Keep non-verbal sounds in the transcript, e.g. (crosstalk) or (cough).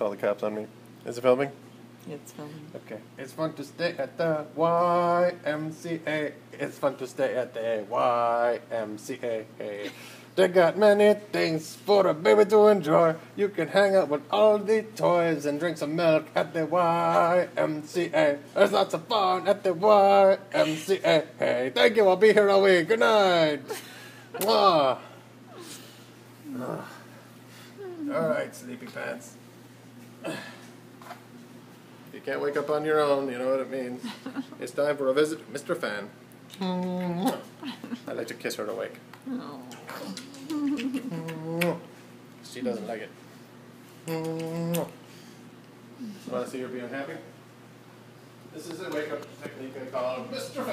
call the cops on me. Is it filming? It's filming. Okay. It's fun to stay at the YMCA. It's fun to stay at the YMCA. They got many things for a baby to enjoy. You can hang out with all the toys and drink some milk at the YMCA. There's lots of fun at the YMCA. Hey, thank you. I'll be here all week. Good night. Mwah. Ah. All right, sleepy pants. You can't wake up on your own, you know what it means. (laughs) It's time for a visit Mr. Fan. (laughs) I like to kiss her to wake. Oh. (laughs) She doesn't like it. Want to see her be unhappy? This is a wake up technique I call Mr. Fan.